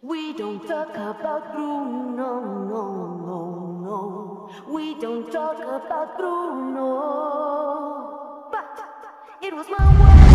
We don't talk about Bruno, no, no, no. We don't talk about Bruno. But it was my world.